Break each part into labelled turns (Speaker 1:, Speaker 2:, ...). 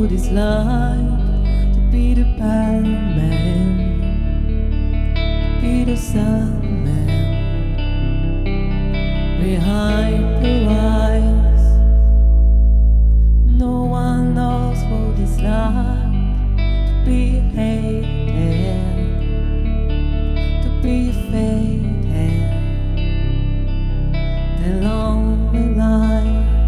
Speaker 1: what it's like to be the man, to be the sad man behind the eyes. No one knows what it's like to be hated, to be faded, the lonely lies.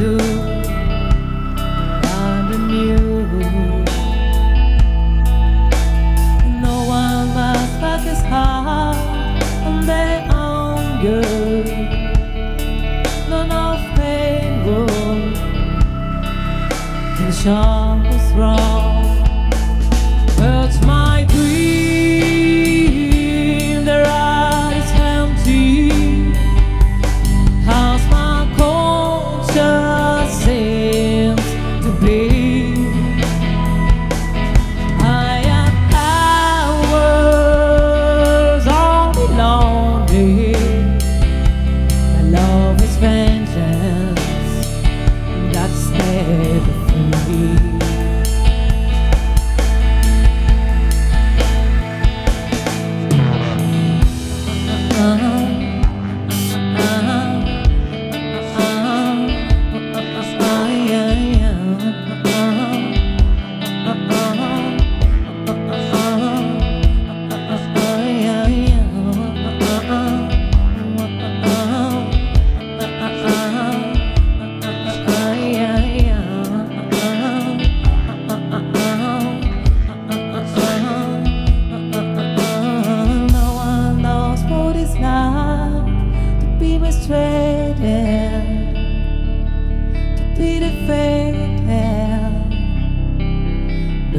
Speaker 1: do, in you. No one lasts like his heart on their own good. None of will can show us wrong. But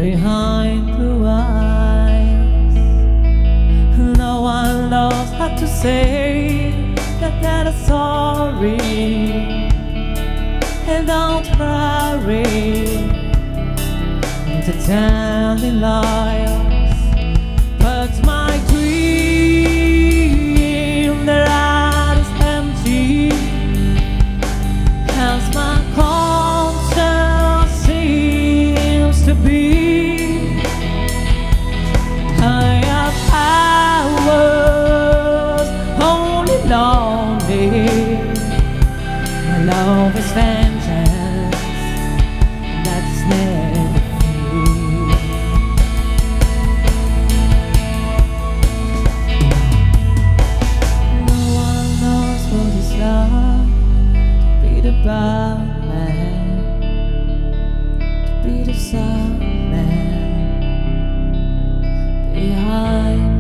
Speaker 1: behind blue eyes. No one knows how to say that they're sorry, and don't worry to tell the lies. Vengeance that's never free. No one knows what it's like to be the bad man, to be the sad man. Behind